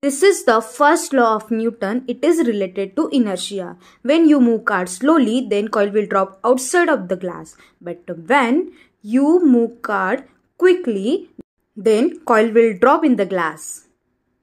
This is the first law of Newton. It is related to inertia. When you move card slowly, then coil will drop outside of the glass. But when you move card quickly, then coil will drop in the glass.